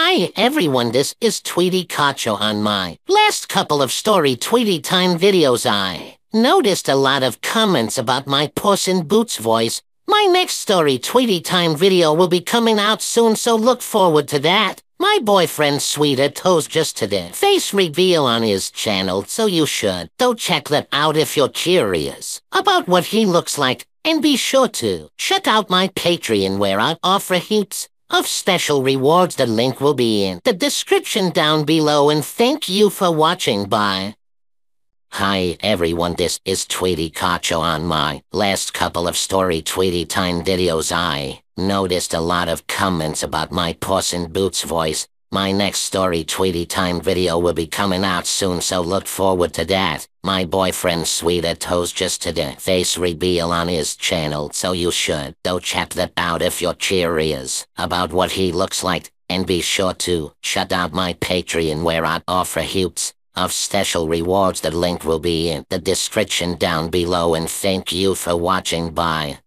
Hi everyone, this is Tweetykachu on my last couple of story Tweety Time videos. I noticed a lot of comments about my Puss in Boots voice. My next story Tweety Time video will be coming out soon, so look forward to that. My boyfriend Sweeter Toes just did a face reveal on his channel, so you should. Go check that out if you're curious about what he looks like. And be sure to check out my Patreon where I offer heaps of special rewards. The link will be in the description down below and thank you for watching. Bye. Hi everyone, this is Tweetykachu on my last couple of story Tweety Time videos. I noticed a lot of comments about my Puss in Boots voice. My next story Tweety Time video will be coming out soon, so look forward to that. My boyfriend Sweeter Toes just did a face reveal on his channel, so you should go check that out if you're curious about what he looks like. And be sure to check out my Patreon where I offer heaps of special rewards. The link will be in the description down below and thank you for watching. Bye.